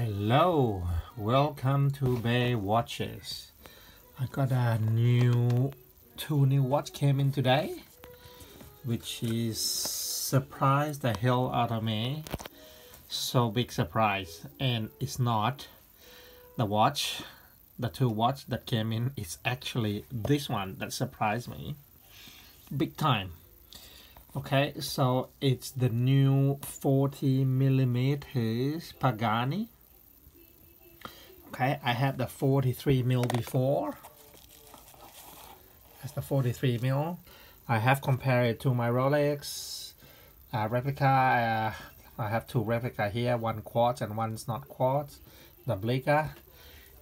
Hello, welcome to Bay Watches. I got a new two new watch came in today, which is surprised the hell out of me. So big surprise, and it's not the watch, the two watch that came in. It's actually this one that surprised me, big time. Okay, so it's the new 40 millimeters Pagani. Okay, I had the 43 mil before. That's the 43 mil. I have compared it to my Rolex uh, replica. Uh, I have two replica here, one quartz and one's not quartz, the Blica.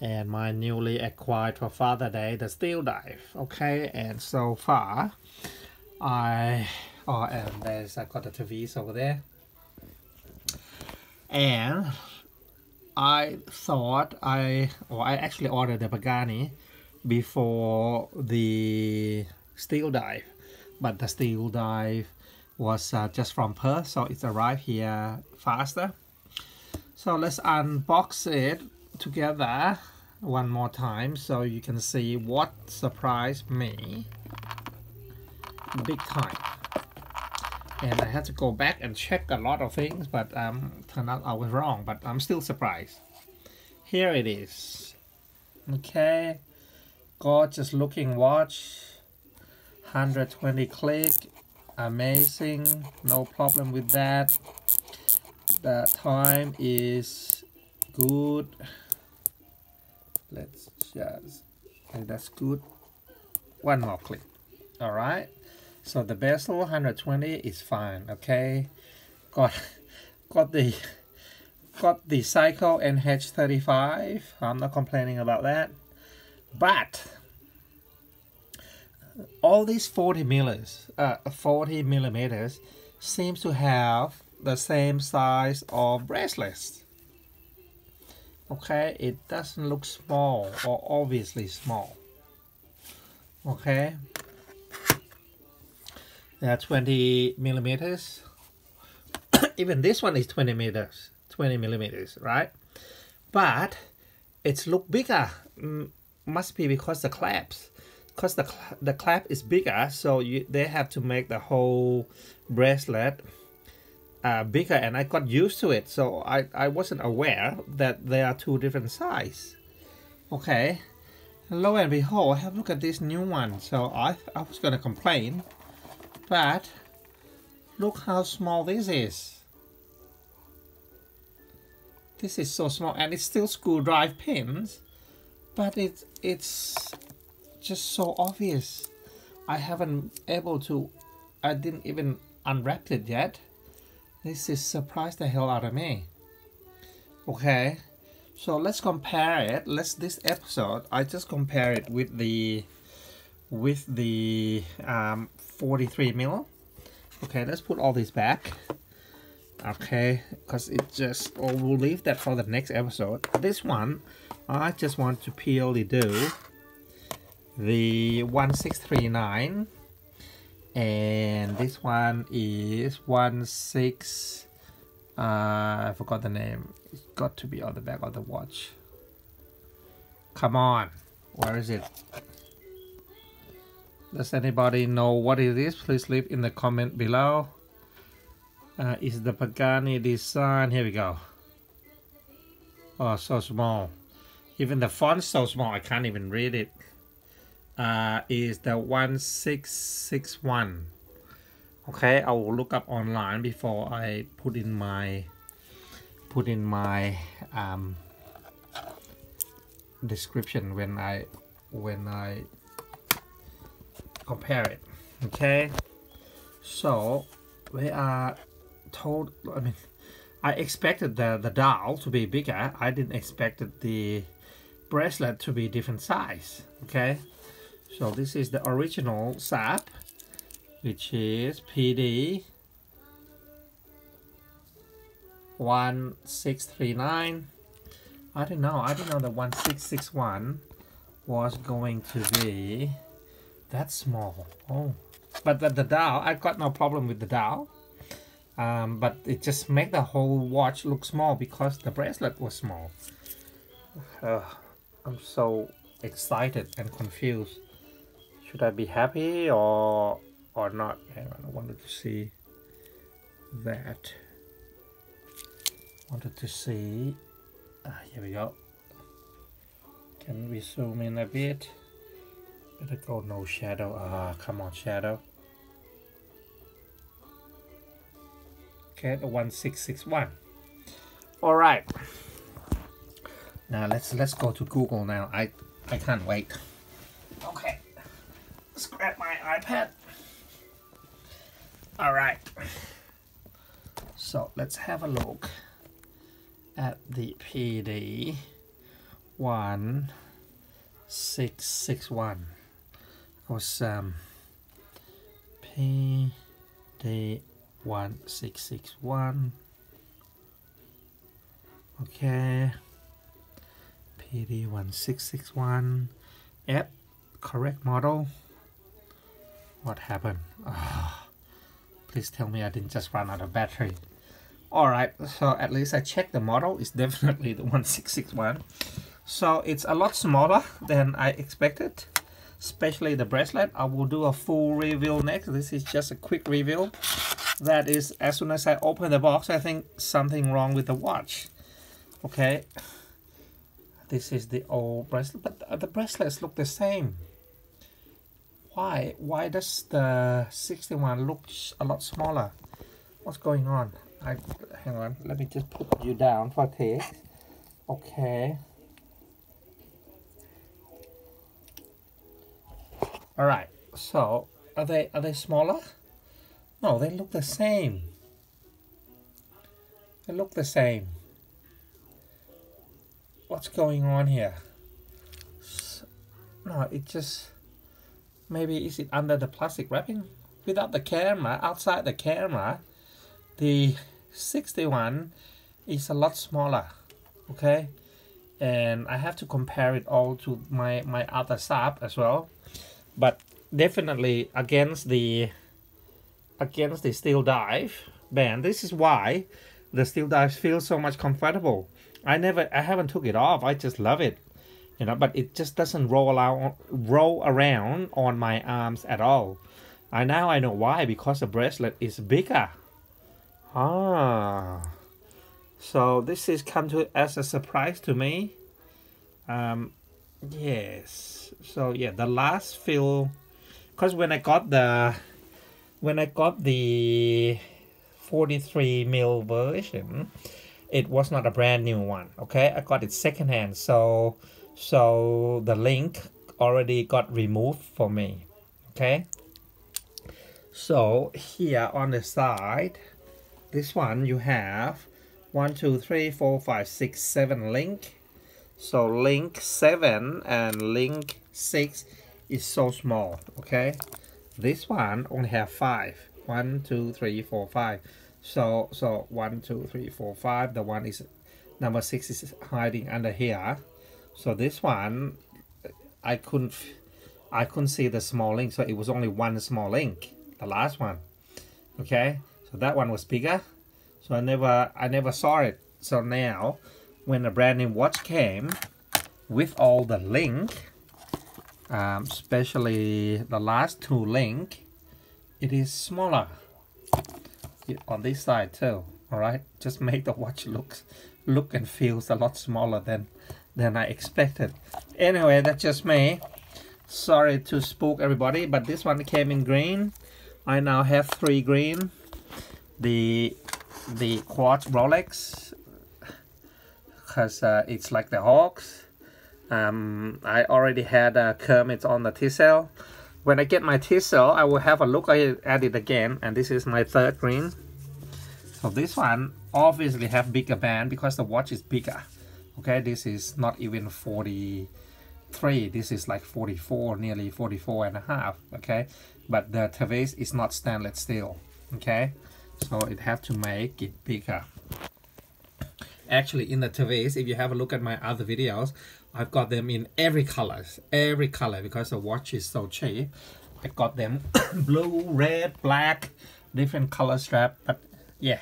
And my newly acquired for Father Day, the Steel Dive. Okay, and so far, I oh and there's I got the TVs over there and I thought I or I actually ordered the Pagani before the steel dive but the steel dive was uh, just from Perth so it's arrived here faster. So let's unbox it together one more time so you can see what surprised me big time and I had to go back and check a lot of things but um, turned out I was wrong but I'm still surprised. Here it is. Okay. Gorgeous looking watch. 120 click. Amazing. No problem with that. The time is good. Let's just and that's good. One more click. All right so the bezel 120 is fine okay? Got got the got the Seiko NH35 I'm not complaining about that. But all these 40 millers uh, 40 millimeters seems to have the same size of bracelets. Okay? It doesn't look small or obviously small. Okay are 20 millimeters. Even this one is 20 meters 20 millimeters right? But it's look bigger. Mm, must be because the claps because the, the clamp is bigger so you, they have to make the whole bracelet uh, bigger and I got used to it. So I, I wasn't aware that they are two different size. Okay. Lo and behold have a look at this new one. So I, I was gonna complain but look how small this is. This is so small and it's still screw drive pins, but it's it's just so obvious. I haven't able to, I didn't even unwrap it yet. This is surprised the hell out of me. Okay, so let's compare it. Let's this episode, I just compare it with the with the um, 43 mil. Okay let's put all this back. Okay because it just oh, we'll leave that for the next episode. This one I just want to purely do the 1639 and this one is 16 uh, I forgot the name. It's got to be on the back of the watch. Come on where is it does anybody know what it is? Please leave in the comment below. Uh, is the Pagani design? Here we go. Oh, so small. Even the font so small, I can't even read it. Uh, is the 1661. Okay, I will look up online before I put in my put in my um, description when I when I compare it okay? So we are told I mean I expected the the dial to be bigger. I didn't expect the bracelet to be different size okay? So this is the original SAP which is PD 1639 I don't know. I didn't know the 1661 was going to be that small. Oh. But the, the dial, I've got no problem with the dial. um, but it just make the whole watch look small because the bracelet was small uh, I'm so excited and confused should I be happy or or not hang on I wanted to see that wanted to see uh, here we go can we zoom in a bit better go no shadow. Ah come on shadow. Okay the 1661 all right. Now let's let's go to google now. I i can't wait. Okay. Let's grab my ipad. All right. So let's have a look at the pd 1661 was um pd 1661 okay. PD 1661 yep correct model. What happened? Oh, please tell me I didn't just run out of battery. Alright so at least I checked the model. It's definitely the 1661 so it's a lot smaller than I expected especially the bracelet. I will do a full reveal next. This is just a quick reveal. that is as soon as I open the box I think something wrong with the watch. Okay. This is the old bracelet but the bracelets look the same. Why? Why does the 61 look a lot smaller? What's going on? I hang on. Let me just put you down for a taste okay all right so are they are they smaller no, they look the same. They look the same. What's going on here? No, it just... Maybe is it under the plastic wrapping? Without the camera, outside the camera, the 61 is a lot smaller. Okay? And I have to compare it all to my, my other sub as well. But definitely against the against the steel dive band. This is why the steel dives feel so much comfortable. I never, I haven't took it off. I just love it, you know. But it just doesn't roll out, roll around on my arms at all. I now I know why because the bracelet is bigger. Ah, so this is come to as a surprise to me. Um, yes. So yeah, the last feel, because when I got the when I got the 43 mil version, it was not a brand new one. Okay, I got it secondhand, so so the link already got removed for me. Okay, so here on the side, this one you have one, two, three, four, five, six, seven link. So link seven and link six is so small. Okay, this one only have five. five one two three four five. So so one two three four five. The one is number six is hiding under here. So this one I couldn't I couldn't see the small link. So it was only one small link the last one okay? So that one was bigger. So I never I never saw it. So now when the brand new watch came with all the link um, especially the last two link it is smaller on this side too all right? Just make the watch looks look and feels a lot smaller than than I expected. Anyway that's just me. Sorry to spook everybody but this one came in green. I now have three green. The the quartz Rolex because uh, it's like the Hulk um, I already had a Kermit on the Tisell. When I get my Tisell, I will have a look at it again. And this is my third green. So this one obviously have bigger band because the watch is bigger. Okay, this is not even 43. This is like 44, nearly 44 and a half. Okay, but the Tevez is not stainless steel. Okay, so it have to make it bigger actually in the Tevez, if you have a look at my other videos, I've got them in every colors, every color because the watch is so cheap. I got them blue, red, black, different color strap, but yeah.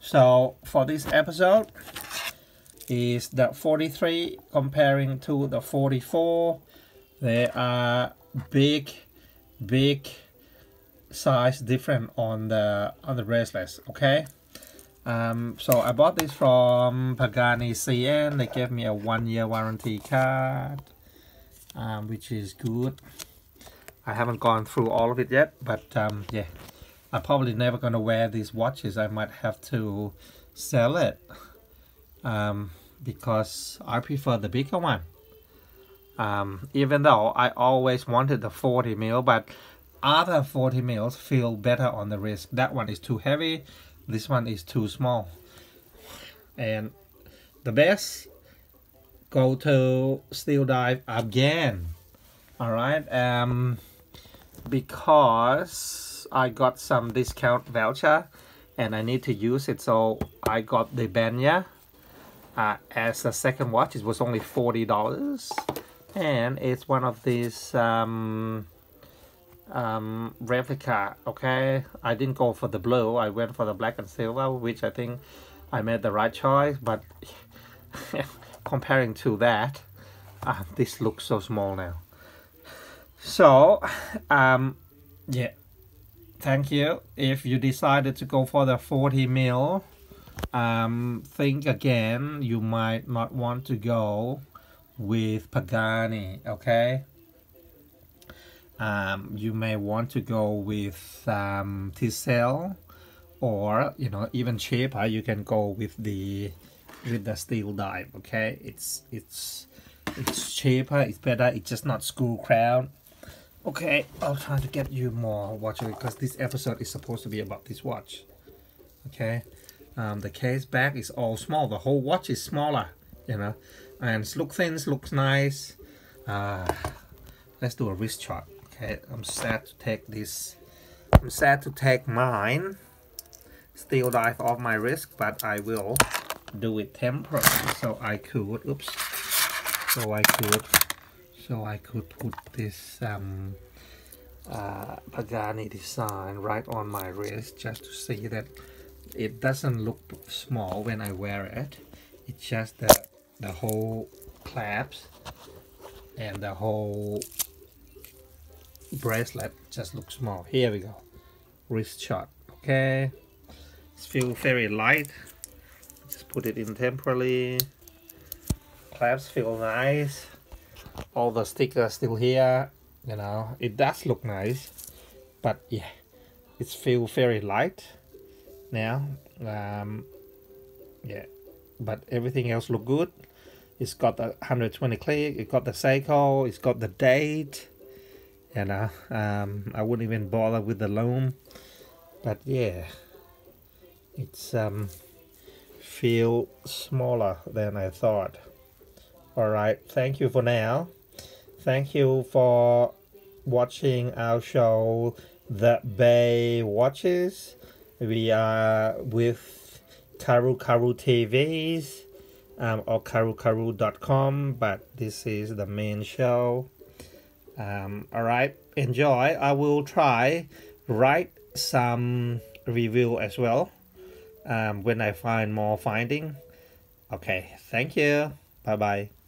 So for this episode is the 43 comparing to the 44 They are big big size different on the on the bracelets okay um, so I bought this from Pagani CN they gave me a one year warranty card um, which is good. I haven't gone through all of it yet but um, yeah. I'm probably never gonna wear these watches. I might have to sell it um, because I prefer the bigger one. Um, even though I always wanted the 40 mil but other 40 mils feel better on the wrist. That one is too heavy this one is too small. And the best go to steel dive again. All right um because I got some discount voucher and I need to use it so I got the Banya uh, as a second watch. It was only $40 and it's one of these um, um, replica okay? I didn't go for the blue. I went for the black and silver which I think I made the right choice but comparing to that uh, this looks so small now. So um yeah. Thank you. If you decided to go for the 40 mil um think again you might not want to go with Pagani okay um, you may want to go with um, Tisell or you know even cheaper you can go with the with the steel dive okay? It's it's it's cheaper it's better it's just not screw crown. Okay I'll try to get you more watches because this episode is supposed to be about this watch okay? Um, the case back is all small the whole watch is smaller you know? And looks thin looks nice. Uh, let's do a wrist shot okay I'm sad to take this I'm sad to take mine steel dive off my wrist but I will do it temporarily so I could oops so I could so I could put this um, uh, Pagani design right on my wrist just to see that it doesn't look small when I wear it. It's just that the whole clasp and the whole bracelet just looks small. Here we go. Wrist shot. Okay. It feels very light. Just put it in temporarily. Claps feel nice. All the stickers still here you know. It does look nice but yeah it feels very light now. Um, yeah but everything else look good. It's got the 120 click it got the Seiko it's got the date you know um, I wouldn't even bother with the loom but yeah it's um feel smaller than I thought. All right thank you for now. Thank you for watching our show the bay watches. We are with karu karu tvs um, or karukaru.com but this is the main show um, all right enjoy. I will try write some review as well um, when i find more finding. Okay thank you. Bye bye